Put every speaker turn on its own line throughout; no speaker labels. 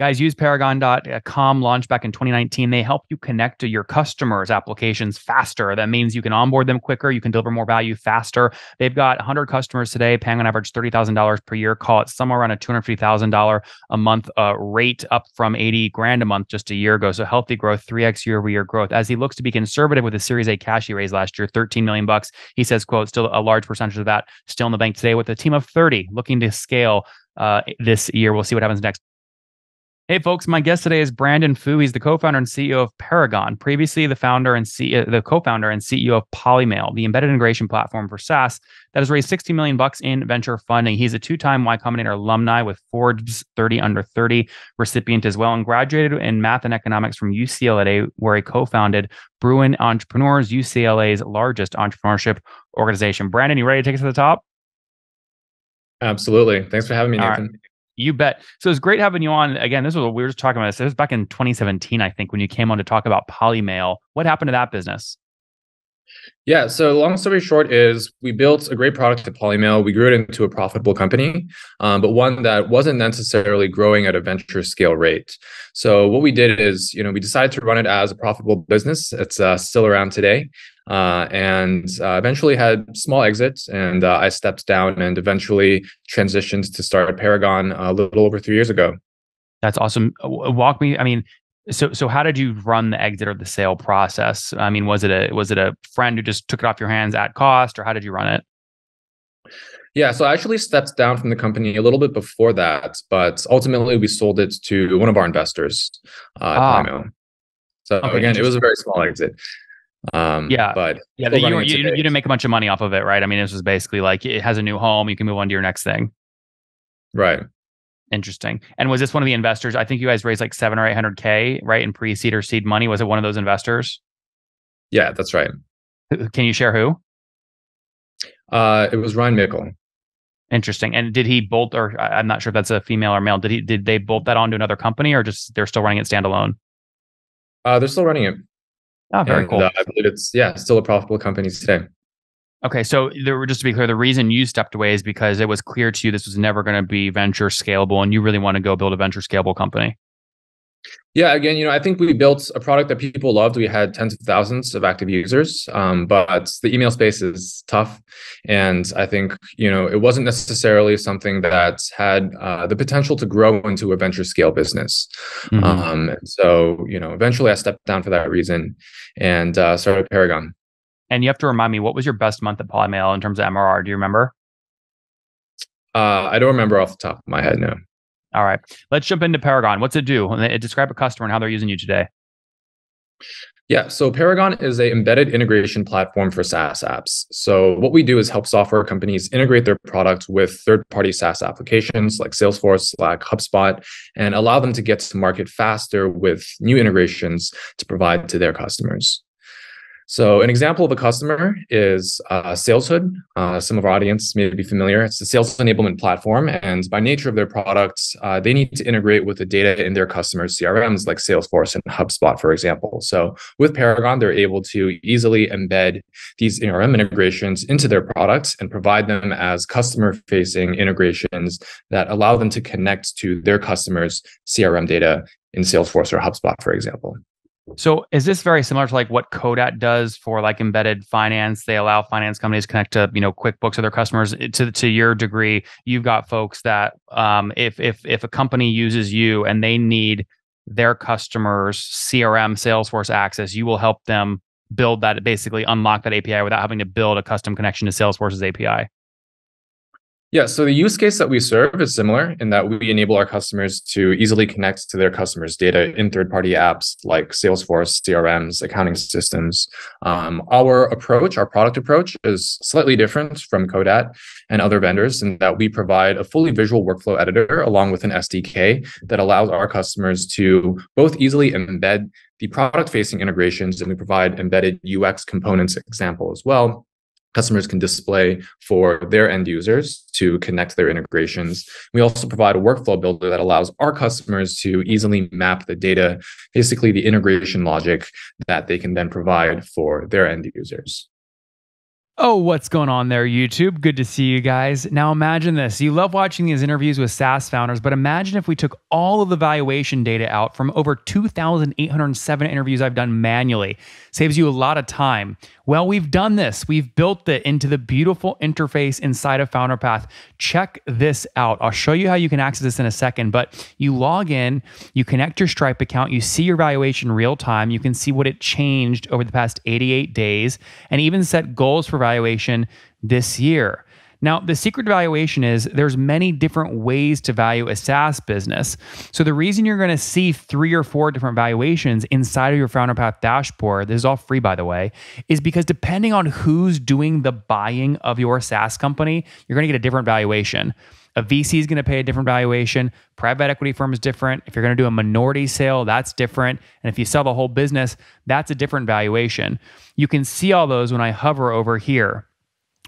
Guys, useparagon.com launch back in 2019. They help you connect to your customers' applications faster. That means you can onboard them quicker, you can deliver more value faster. They've got 100 customers today, paying on average $30,000 per year. Call it somewhere around a $250,000 a month uh, rate, up from 80 grand a month just a year ago. So healthy growth, 3x year over year growth. As he looks to be conservative with the Series A cash he raised last year, 13 million bucks. He says, "quote Still a large percentage of that still in the bank today, with a team of 30 looking to scale." Uh, this year, we'll see what happens next. Hey, folks, my guest today is Brandon Foo. He's the co-founder and CEO of Paragon, previously the founder and C- uh, the co-founder and CEO of Polymail, the embedded integration platform for SaaS that has raised 60 million bucks in venture funding. He's a two-time Y Combinator alumni with Forbes 30 under 30 recipient as well, and graduated in math and economics from UCLA, where he co-founded Bruin Entrepreneurs, UCLA's largest entrepreneurship organization. Brandon, you ready to take us to the top?
Absolutely. Thanks for having me, Nathan.
Right. You bet. So it's great having you on. Again, this was what we were just talking about. This was back in 2017, I think, when you came on to talk about Polymail. What happened to that business?
Yeah. So long story short is we built a great product at Polymail. We grew it into a profitable company, um, but one that wasn't necessarily growing at a venture scale rate. So what we did is, you know, we decided to run it as a profitable business. It's uh, still around today. Uh, and uh, eventually had small exits and uh, I stepped down and eventually transitioned to start Paragon a little over three years ago.
That's awesome. Walk me. I mean, so so how did you run the exit or the sale process? I mean, was it a was it a friend who just took it off your hands at cost, or how did you run it?
Yeah, so I actually stepped down from the company a little bit before that, but ultimately we sold it to one of our investors, uh, ah. So okay, again, it was a very small exit.
Um, yeah, but yeah, you, you, you, didn't make a bunch of money off of it, right? I mean, this was basically like it has a new home, you can move on to your next thing.
Right.
Interesting. And was this one of the investors? I think you guys raised like seven or eight hundred k, right, in pre-seed or seed money. Was it one of those investors?
Yeah, that's right.
Can you share who?
Uh, it was Ryan Mickle.
Interesting. And did he bolt, or I'm not sure if that's a female or male. Did he? Did they bolt that onto another company, or just they're still running it standalone?
Uh, they're still running it.
Oh, very and, cool. Uh,
I believe it's yeah, still a profitable company today.
Okay, so there were just to be clear, the reason you stepped away is because it was clear to you this was never going to be venture scalable, and you really want to go build a venture scalable company.
Yeah, again, you know, I think we built a product that people loved. We had tens of thousands of active users, um, but the email space is tough, and I think you know it wasn't necessarily something that had uh, the potential to grow into a venture scale business. Mm-hmm. Um, so you know, eventually I stepped down for that reason and uh, started Paragon.
And you have to remind me, what was your best month at Polymail in terms of MRR? Do you remember?
Uh, I don't remember off the top of my head. No.
All right. Let's jump into Paragon. What's it do? Describe a customer and how they're using you today.
Yeah, so Paragon is a embedded integration platform for SaaS apps. So what we do is help software companies integrate their products with third-party SaaS applications like Salesforce, Slack, HubSpot, and allow them to get to market faster with new integrations to provide to their customers. So an example of a customer is uh, SalesHood. Uh, some of our audience may be familiar. It's a sales enablement platform, and by nature of their products, uh, they need to integrate with the data in their customers' CRMs, like Salesforce and HubSpot, for example. So with Paragon, they're able to easily embed these CRM integrations into their products and provide them as customer-facing integrations that allow them to connect to their customers' CRM data in Salesforce or HubSpot, for example.
So is this very similar to like what Codat does for like embedded finance? They allow finance companies connect to you know QuickBooks or their customers. To to your degree, you've got folks that um, if if if a company uses you and they need their customers CRM Salesforce access, you will help them build that basically unlock that API without having to build a custom connection to Salesforce's API.
Yeah, so the use case that we serve is similar in that we enable our customers to easily connect to their customers' data in third-party apps like Salesforce, CRMs, accounting systems. Um, our approach, our product approach, is slightly different from Codat and other vendors in that we provide a fully visual workflow editor along with an SDK that allows our customers to both easily embed the product-facing integrations, and we provide embedded UX components example as well customers can display for their end users to connect their integrations. We also provide a workflow builder that allows our customers to easily map the data, basically the integration logic that they can then provide for their end users.
Oh, what's going on there, YouTube? Good to see you guys. Now imagine this. You love watching these interviews with SaaS founders, but imagine if we took all of the valuation data out from over 2,807 interviews I've done manually. Saves you a lot of time. Well, we've done this. We've built it into the beautiful interface inside of FounderPath. Check this out. I'll show you how you can access this in a second, but you log in, you connect your Stripe account, you see your valuation real time, you can see what it changed over the past 88 days, and even set goals for valuation this year. Now, the secret valuation is there's many different ways to value a SaaS business. So the reason you're going to see three or four different valuations inside of your Founder Path dashboard, this is all free by the way, is because depending on who's doing the buying of your SaaS company, you're going to get a different valuation. A VC is going to pay a different valuation. Private equity firm is different. If you're going to do a minority sale, that's different. And if you sell the whole business, that's a different valuation. You can see all those when I hover over here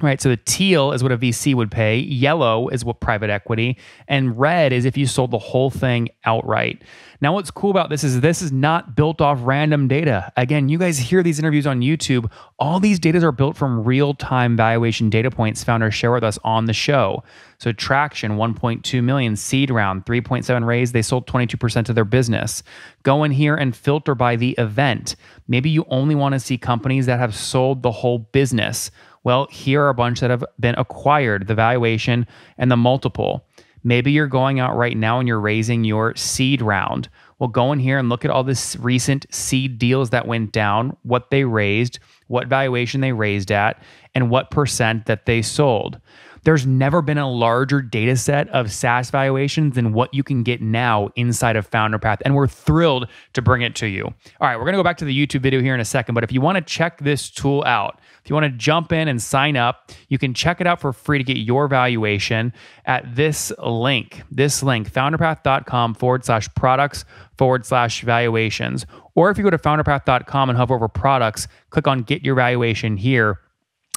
right? So the teal is what a VC would pay, yellow is what private equity, and red is if you sold the whole thing outright. Now, what's cool about this is this is not built off random data. Again, you guys hear these interviews on YouTube. All these data are built from real time valuation data points founders share with us on the show. So, Traction, 1.2 million, seed round, 3.7 raise, they sold 22% of their business. Go in here and filter by the event. Maybe you only want to see companies that have sold the whole business. Well, here are a bunch that have been acquired, the valuation and the multiple. Maybe you're going out right now and you're raising your seed round. Well, go in here and look at all this recent seed deals that went down, what they raised, what valuation they raised at, and what percent that they sold. There's never been a larger data set of SaaS valuations than what you can get now inside of FounderPath. And we're thrilled to bring it to you. All right, we're going to go back to the YouTube video here in a second. But if you want to check this tool out, if you want to jump in and sign up, you can check it out for free to get your valuation at this link. This link, founderpath.com forward slash products forward slash valuations. Or if you go to founderpath.com and hover over products, click on get your valuation here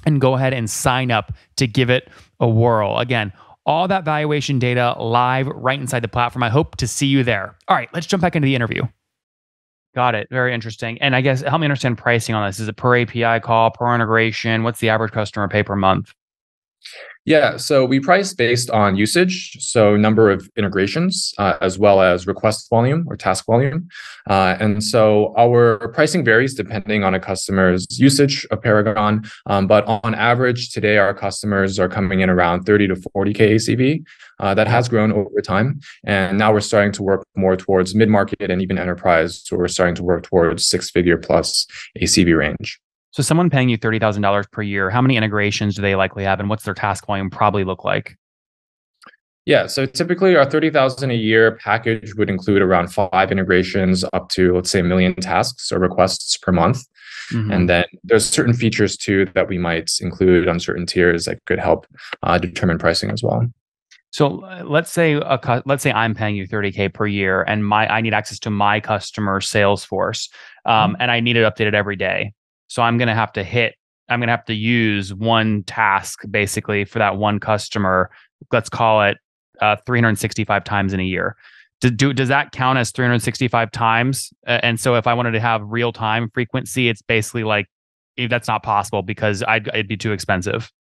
and go ahead and sign up to give it a whirl. Again, all that valuation data live right inside the platform. I hope to see you there. All right, let's jump back into the interview. Got it. Very interesting. And I guess help me understand pricing on this. Is it per API call, per integration? What's the average customer pay per month?
Yeah, so we price based on usage, so number of integrations, uh, as well as request volume or task volume. Uh, and so our pricing varies depending on a customer's usage of Paragon. Um, but on average, today our customers are coming in around 30 to 40K ACV. Uh, that has grown over time. And now we're starting to work more towards mid market and even enterprise. So we're starting to work towards six figure plus ACV range.
So someone paying you $30,000 per year, how many integrations do they likely have and what's their task volume probably look like?
Yeah, so typically our 30,000 a year package would include around 5 integrations up to let's say a million tasks or requests per month. Mm-hmm. And then there's certain features too that we might include on certain tiers that could help uh, determine pricing as well.
So uh, let's say a let's say I'm paying you 30k per year, and my I need access to my customer Salesforce, um, mm-hmm. and I need it updated every day. So I'm going to have to hit, I'm going to have to use one task basically for that one customer. Let's call it uh, 365 times in a year. Do, do, does that count as 365 times? Uh, and so if I wanted to have real time frequency, it's basically like that's not possible because I'd, it'd be too expensive.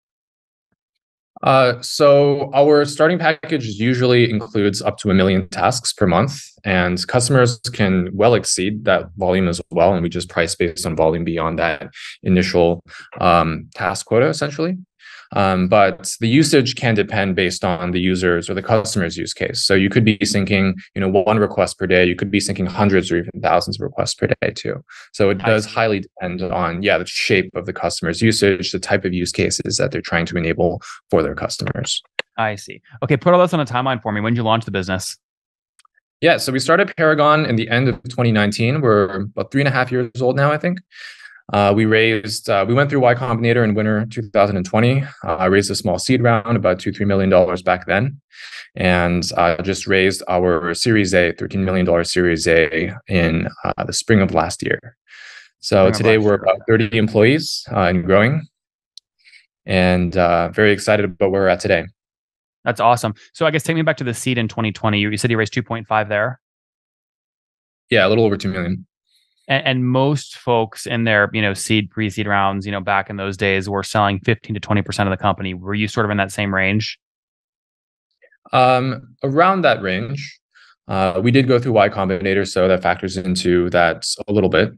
Uh, so our starting package usually includes up to a million tasks per month, and customers can well exceed that volume as well. And we just price based on volume beyond that initial um, task quota, essentially. Um, but the usage can depend based on the users or the customer's use case. So you could be syncing, you know, one request per day. You could be syncing hundreds or even thousands of requests per day too. So it does highly depend on, yeah, the shape of the customer's usage, the type of use cases that they're trying to enable for their customers.
I see. Okay, put all this on a timeline for me. When did you launch the business?
Yeah, so we started Paragon in the end of 2019. We're about three and a half years old now, I think. Uh, we raised, uh, we went through Y Combinator in winter 2020. Uh, I raised a small seed round, about two, $3 million back then. And uh, just raised our Series A, $13 million Series A in uh, the spring of last year. So today we're about 30 employees uh, and growing. And very excited about where we're at today.
That's awesome. So I guess take me back to the seed in 2020. You, you said you raised 2.5 there.
Yeah, a little over 2 million.
And, and most folks in their you know seed pre-seed rounds you know back in those days were selling 15 to 20 percent of the company were you sort of in that same range
um around that range uh, we did go through Y Combinator, so that factors into that a little bit.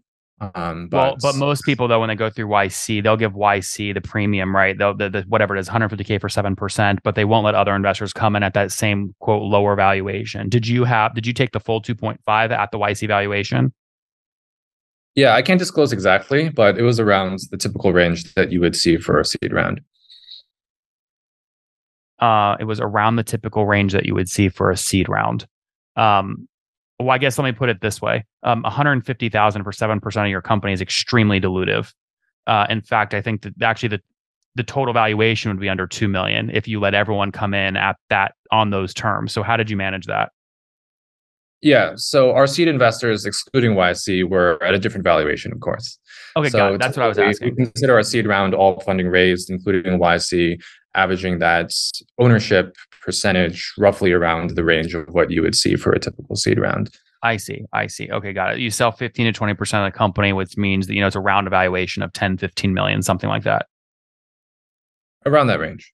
Um, but, well, but most people though, when they go through YC, they'll give YC the premium, right? They'll the, the whatever it is, 150k for seven percent, but they won't let other investors come in at that same quote lower valuation. Did you have? Did you take the full 2.5 at the YC valuation?
Yeah, I can't disclose exactly, but it was around the typical range that you would see for a seed round.
Uh, it was around the typical range that you would see for a seed round. Um, well, I guess let me put it this way: um, 150,000 for seven percent of your company is extremely dilutive. Uh, in fact, I think that actually the the total valuation would be under two million if you let everyone come in at that on those terms. So, how did you manage that?
Yeah, so our seed investors, excluding YC, were at a different valuation, of course.
Okay, so that's what I was asking.
We consider our seed round all funding raised, including YC, averaging that ownership percentage roughly around the range of what you would see for a typical seed round.
I see. I see. Okay, got it. You sell 15 to 20% of the company, which means that, you know, it's a round evaluation of 10, 15 million, something like that.
Around that range.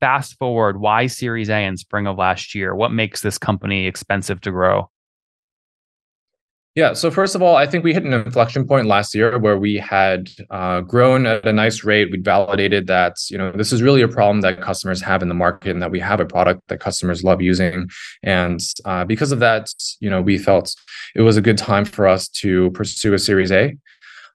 Fast forward, why Series A in spring of last year? What makes this company expensive to grow?
Yeah. So first of all, I think we hit an inflection point last year where we had uh, grown at a nice rate. We validated that you know this is really a problem that customers have in the market, and that we have a product that customers love using. And uh, because of that, you know, we felt it was a good time for us to pursue a Series A.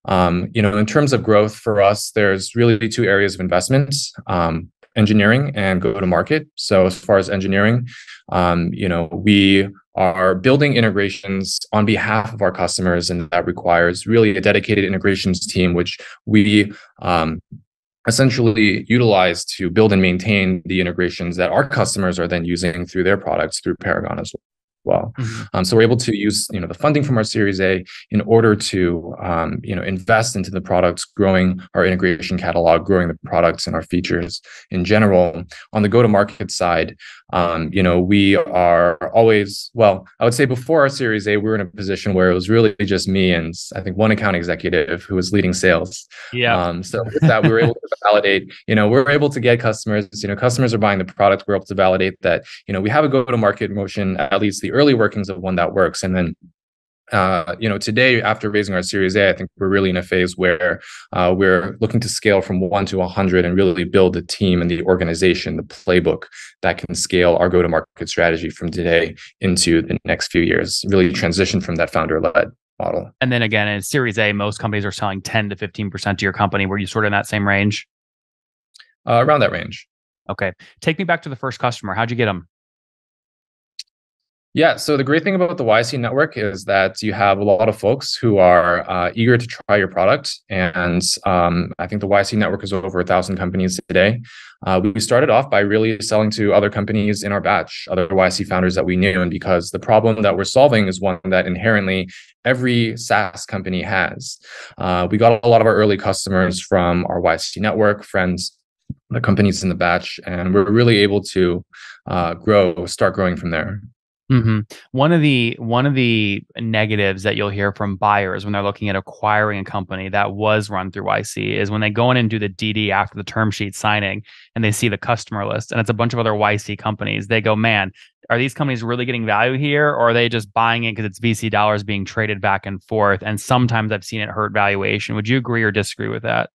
Um, you know, in terms of growth for us, there's really two areas of investment. Um, engineering and go to market. So as far as engineering, um, you know, we are building integrations on behalf of our customers, and that requires really a dedicated integrations team, which we um, essentially utilize to build and maintain the integrations that our customers are then using through their products through Paragon as well. Mm-hmm. Um, so we're able to use you know the funding from our Series A in order to um, you know invest into the products, growing our integration catalog, growing the products and our features in general. On the go-to-market side, um, you know we are always well. I would say before our Series A, we were in a position where it was really just me and I think one account executive who was leading sales.
Yeah.
Um, so with that, we were able to validate. You know, we're able to get customers. You know, customers are buying the product. We're able to validate that. You know, we have a go-to-market motion at least the early workings of one that works. And then uh, you know, today after raising our Series A, I think we're really in a phase where uh, we're looking to scale from one to 100 and really build the team and the organization, the playbook that can scale our go-to-market strategy from today into the next few years. Really transition from that founder-led model.
And then again, in Series A, most companies are selling 10 to 15 percent to your company. Were you sort of in that same range?
Uh, around that range.
Okay, take me back to the first customer. How'd you get them?
Yeah. So the great thing about the YC network is that you have a lot of folks who are uh, eager to try your product. And um, I think the YC network is over a thousand companies today. Uh, we started off by really selling to other companies in our batch, other YC founders that we knew. And because the problem that we're solving is one that inherently every SaaS company has, uh, we got a lot of our early customers from our YC network, friends, the companies in the batch, and we're really able to uh, grow, start growing from there.
Mm-hmm. One of the one of the negatives that you'll hear from buyers when they're looking at acquiring a company that was run through YC is when they go in and do the DD after the term sheet signing and they see the customer list and it's a bunch of other YC companies. They go, man, are these companies really getting value here, or are they just buying it because it's VC dollars being traded back and forth? And sometimes I've seen it hurt valuation. Would you agree or disagree with that?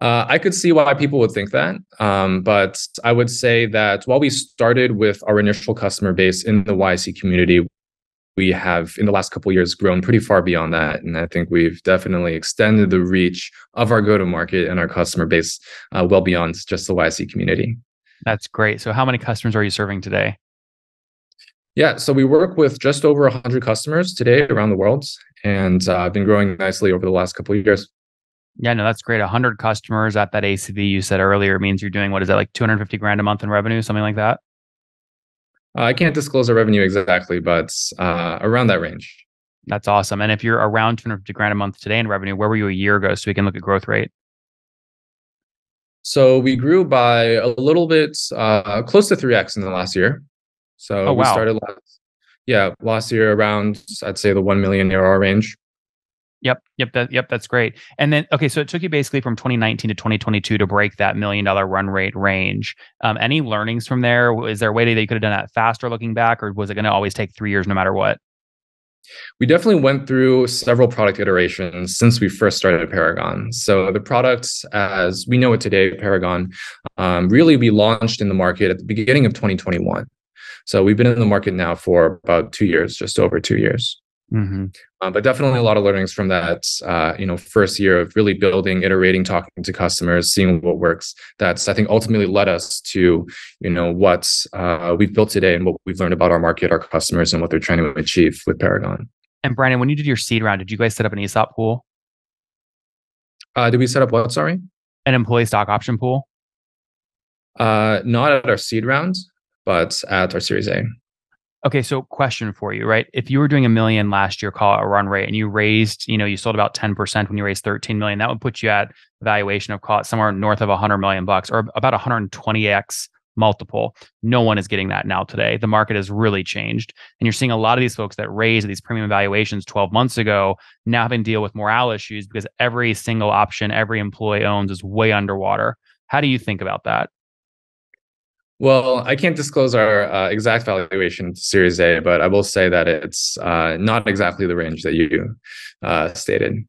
Uh, I could see why people would think that. Um, but I would say that while we started with our initial customer base in the YC community, we have in the last couple years grown pretty far beyond that. And I think we've definitely extended the reach of our go to market and our customer base uh, well beyond just the YC community.
That's great. So, how many customers are you serving today?
Yeah, so we work with just over 100 customers today around the world, and uh, been growing nicely over the last couple of years.
Yeah, no, that's great. 100 customers at that ACV you said earlier means you're doing what is that like 250 grand a month in revenue, something like that?
Uh, I can't disclose our revenue exactly, but uh, around that range.
That's awesome. And if you're around 250 grand a month today in revenue, where were you a year ago so we can look at growth rate?
So we grew by a little bit, uh, close to 3x in the last year. So oh, wow. we started last Yeah, last year around I'd say the one million ARR range.
Yep, yep, that, yep, that's great. And then, okay, so it took you basically from 2019 to 2022 to break that million dollar run rate range. Um, any learnings from there? Is there a way that you could have done that faster looking back, or was it going to always take three years no matter what?
We definitely went through several product iterations since we first started Paragon. So the products, as we know it today, Paragon, um, really we launched in the market at the beginning of 2021. So we've been in the market now for about two years, just over two years. Mm-hmm. Uh, but definitely a lot of learnings from that, uh, you know, first year of really building, iterating, talking to customers, seeing what works. That's I think ultimately led us to, you know, what uh, we've built today and what we've learned about our market, our customers, and what they're trying to achieve with Paragon.
And Brandon, when you did your seed round, did you guys set up an ESOP pool?
Uh, did we set up what? Sorry,
an employee stock option pool.
Uh, not at our seed round, but at our Series A.
Okay, so question for you, right? If you were doing a million last year, call it a run rate, and you raised, you know, you sold about 10% when you raised 13 million, that would put you at valuation of call it somewhere north of 100 million bucks or about 120x multiple. No one is getting that now today. The market has really changed. And you're seeing a lot of these folks that raised these premium valuations 12 months ago now having to deal with morale issues because every single option every employee owns is way underwater. How do you think about that?
Well, I can't disclose our uh, exact valuation to Series A, but I will say that it's uh, not exactly the range that you uh, stated.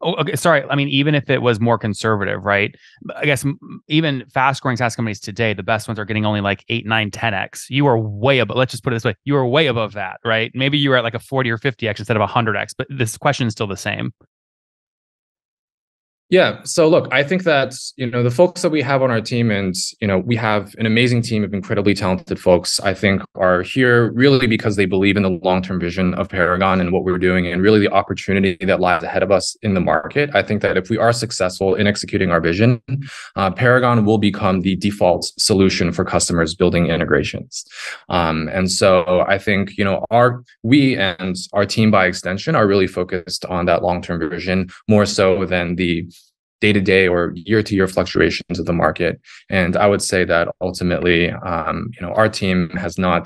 Oh, okay. Sorry. I mean, even if it was more conservative, right? I guess even fast growing SaaS companies today, the best ones are getting only like eight, nine, 10x. You are way above, let's just put it this way. You are way above that, right? Maybe you were at like a 40 or 50x instead of a 100x, but this question is still the same.
Yeah. So look, I think that, you know, the folks that we have on our team and, you know, we have an amazing team of incredibly talented folks, I think are here really because they believe in the long-term vision of Paragon and what we're doing and really the opportunity that lies ahead of us in the market. I think that if we are successful in executing our vision, uh, Paragon will become the default solution for customers building integrations. Um, and so I think, you know, our, we and our team by extension are really focused on that long-term vision more so than the day to day or year to year fluctuations of the market. And I would say that ultimately, um, you know, our team has not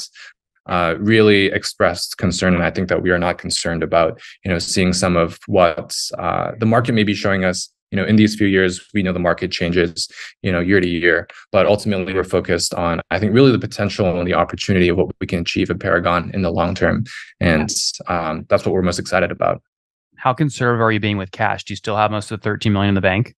uh, really expressed concern, and I think that we are not concerned about, you know, seeing some of what uh, the market may be showing us. You know, in these few years, we know the market changes, you know, year to year, but ultimately we're focused on, I think, really the potential and the opportunity of what we can achieve at Paragon in the long term, and um, that's what we're most excited about.
How conservative are you being with cash? Do you still have most of the 13 million in the bank?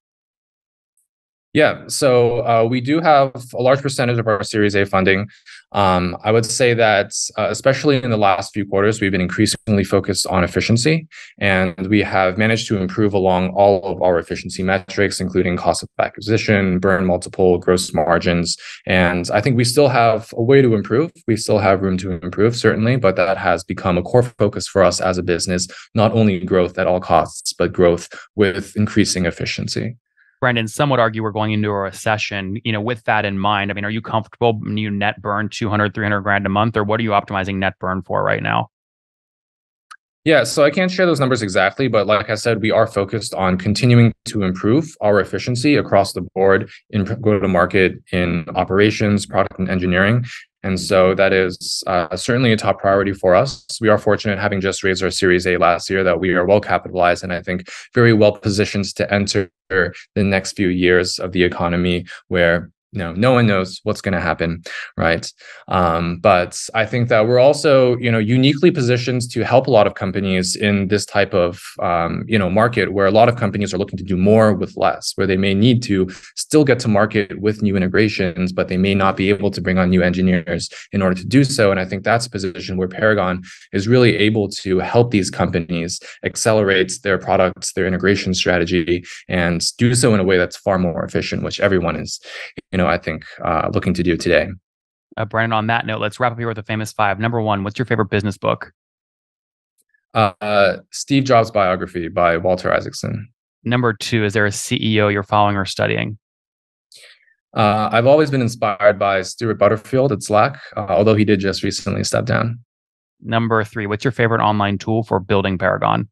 Yeah, so uh, we do have a large percentage of our Series A funding. Um, I would say that, uh, especially in the last few quarters, we've been increasingly focused on efficiency, and we have managed to improve along all of our efficiency metrics, including cost of acquisition, burn multiple, gross margins. And I think we still have a way to improve. We still have room to improve, certainly, but that has become a core focus for us as a business, not only growth at all costs, but growth with increasing efficiency.
Brandon, some would argue we're going into a recession. You know, with that in mind, I mean, are you comfortable you net burn 200, 300 grand a month, or what are you optimizing net burn for right now?
Yeah, so I can't share those numbers exactly, but like I said, we are focused on continuing to improve our efficiency across the board in go to market, in operations, product and engineering. And so that is uh, certainly a top priority for us. We are fortunate having just raised our Series A last year that we are well capitalized and I think very well positioned to enter the next few years of the economy where you know no one knows what's going to happen right? Um, but i think that we're also you know uniquely positioned to help a lot of companies in this type of um, you know market where a lot of companies are looking to do more with less where they may need to still get to market with new integrations but they may not be able to bring on new engineers in order to do so. And i think that's a position where paragon is really able to help these companies accelerate their products their integration strategy and do so in a way that's far more efficient which everyone is you know I think uh, looking to do today.
Uh, Brandon, on that note, let's wrap up here with the famous five. Number one, what's your favorite business book?
Uh, Steve Jobs' biography by Walter Isaacson.
Number two, is there a CEO you're following or studying?
Uh, I've always been inspired by Stewart Butterfield at Slack, uh, although he did just recently step down.
Number three, what's your favorite online tool for building Paragon?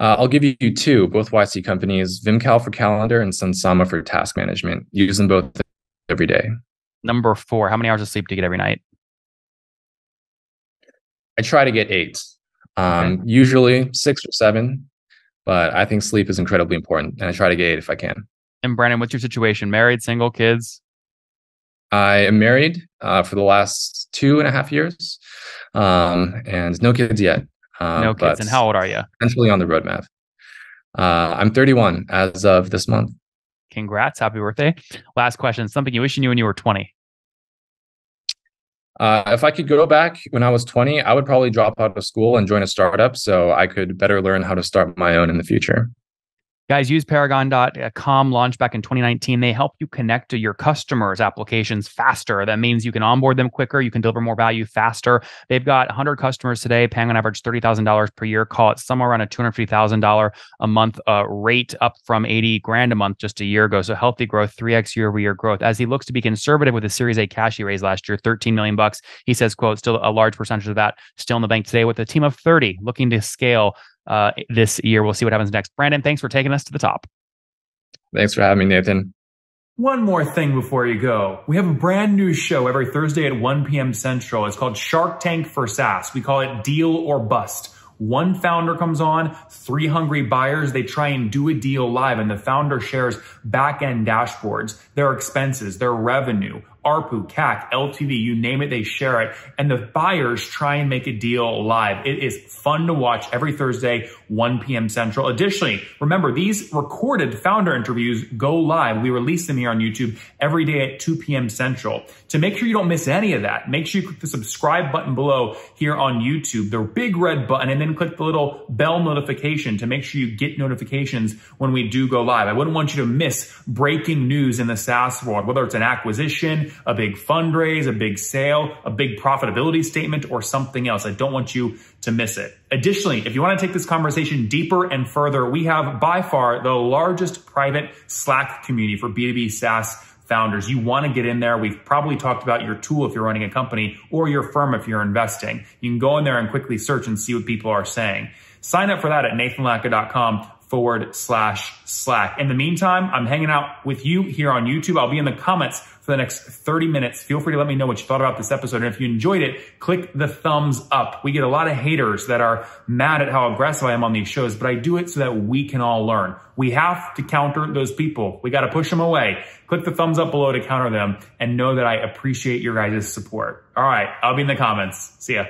Uh, I'll give you two, both YC companies, Vimcal for calendar and Sunsama for task management. Use them both every day.
Number four, how many hours of sleep do you get every night?
I try to get eight. Um, okay. Usually six or seven, but I think sleep is incredibly important, and I try to get eight if I can.
And Brandon, what's your situation? Married, single, kids?
I am married uh, for the last two and a half years, um, and no kids yet.
Uh, no kids. And how old are you?
Essentially on the roadmap. Uh, I'm 31 as of this month.
Congrats. Happy birthday. Last question. Something you wish you knew when you were 20.
Uh, if I could go back when I was 20, I would probably drop out of school and join a startup so I could better learn how to start my own in the future.
Guys, useparagon.com launch back in 2019. They help you connect to your customers' applications faster. That means you can onboard them quicker, you can deliver more value faster. They've got 100 customers today, paying on average $30,000 per year. Call it somewhere around a $250,000 a month uh, rate, up from 80 grand a month just a year ago. So healthy growth, 3x year over year growth. As he looks to be conservative with the Series A cash he raised last year, 13 million bucks. He says, "quote Still a large percentage of that still in the bank today, with a team of 30 looking to scale." Uh, this year. We'll see what happens next. Brandon, thanks for taking us to the top.
Thanks for having me, Nathan.
One more thing before you go. We have a brand new show every Thursday at 1 p.m. Central. It's called Shark Tank for SaaS. We call it Deal or Bust. One founder comes on, three hungry buyers, they try and do a deal live and the founder shares back end dashboards, their expenses, their revenue, ARPU, CAC, LTV, you name it, they share it. And the buyers try and make a deal live. It is fun to watch every Thursday, 1 p.m. Central. Additionally, remember these recorded founder interviews go live. We release them here on YouTube every day at 2 p.m. Central. To make sure you don't miss any of that, make sure you click the subscribe button below here on YouTube, the big red button, and then click the little bell notification to make sure you get notifications when we do go live. I wouldn't want you to miss breaking news in the SaaS world, whether it's an acquisition, a big fundraise, a big sale, a big profitability statement, or something else. I don't want you to miss it. Additionally, if you want to take this conversation deeper and further, we have by far the largest private Slack community for B2B SaaS founders. You want to get in there. We've probably talked about your tool if you're running a company or your firm if you're investing. You can go in there and quickly search and see what people are saying. Sign up for that at nathanlatka.com forward slash Slack. In the meantime, I'm hanging out with you here on YouTube. I'll be in the comments for the next 30 minutes. Feel free to let me know what you thought about this episode. And if you enjoyed it, click the thumbs up. We get a lot of haters that are mad at how aggressive I am on these shows, but I do it so that we can all learn. We have to counter those people. We got to push them away. Click the thumbs up below to counter them and know that I appreciate your guys' support. All right. I'll be in the comments. See ya.